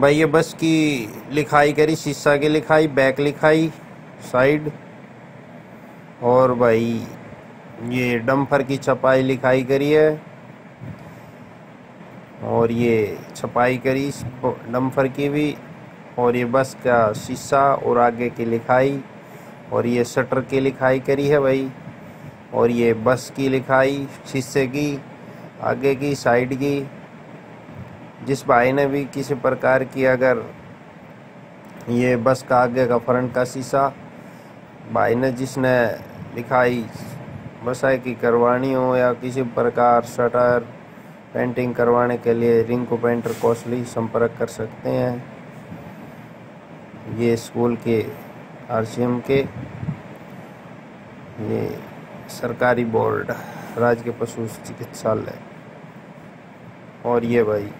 भाई ये बस की लिखाई करी, शीशा की लिखाई, बैक लिखाई, साइड। और भाई ये डम्फर की छपाई लिखाई करी है। और ये छपाई करी डम्फर की भी। और ये बस का शीशा और आगे की लिखाई। और ये शटर की लिखाई करी है भाई। और ये बस की लिखाई, शीशे की, आगे की, साइड की। जिस भाई ने भी किसी प्रकार की अगर ये बस का आगे का फ्रंट का शीशा, भाई ने जिसने लिखाई बसाई की करवानी हो या किसी प्रकार शटर पेंटिंग करवाने के लिए रिंको पेंटर कॉस्टली संपर्क कर सकते हैं। ये स्कूल के आरसीएम के, ये सरकारी बोर्ड राजकीय पशु चिकित्सालय। और ये भाई